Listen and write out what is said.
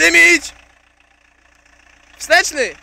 дымить! Встечний?